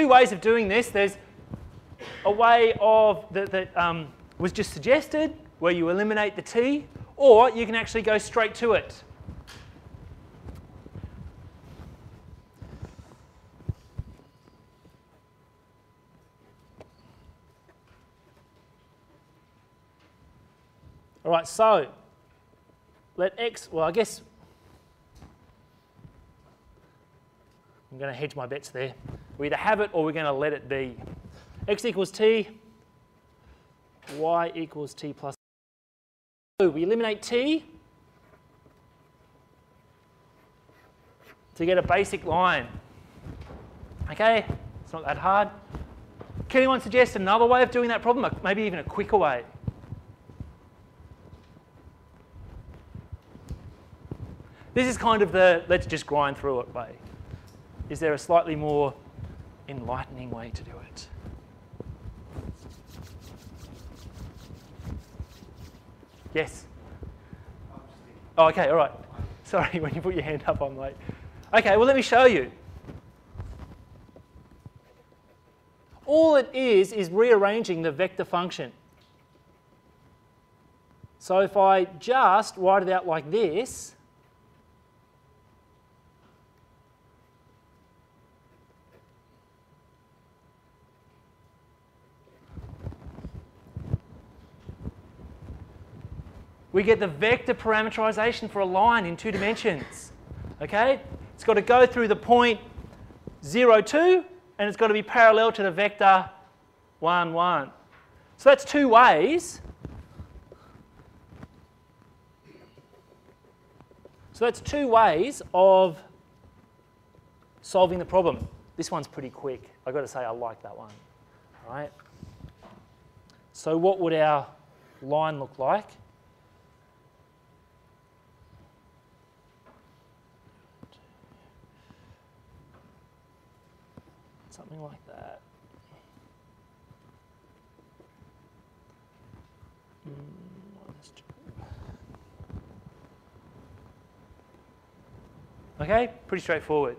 two ways of doing this. There's a way of that, that um, was just suggested where you eliminate the t, or you can actually go straight to it. All right, so let x, well, I guess I'm going to hedge my bets there. We either have it or we're going to let it be. x equals t, y equals t plus. So we eliminate t to get a basic line. Okay, it's not that hard. Can anyone suggest another way of doing that problem, maybe even a quicker way? This is kind of the let's just grind through it way. Is there a slightly more enlightening way to do it? Yes? Oh, okay, all right. Sorry, when you put your hand up, I'm like, okay, well, let me show you. All it is is rearranging the vector function. So if I just write it out like this, we get the vector parameterization for a line in two dimensions. Okay? It's got to go through the point 0, 2, and it's got to be parallel to the vector 1, 1. So that's two ways. So that's two ways of solving the problem. This one's pretty quick. I've got to say I like that one. All right? So what would our line look like? Something like that. Mm, okay, pretty straightforward.